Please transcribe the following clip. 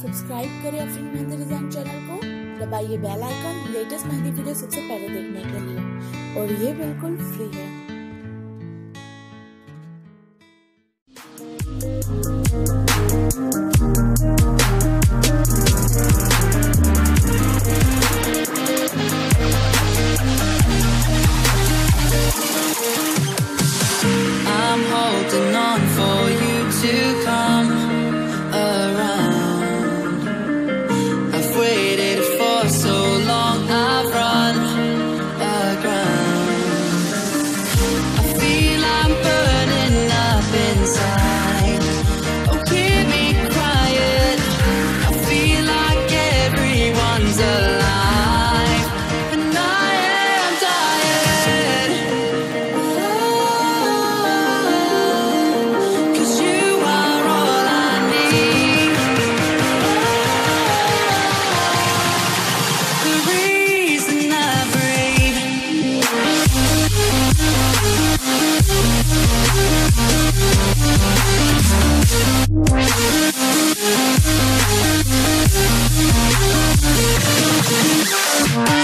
Subscribe करें Afreen mehndi design channel को। दबाइए bell icon latest mehndi video सबसे पहले देखने के लिए। और ये बिल्कुल फ्री है। I'm holding on for you to Wow.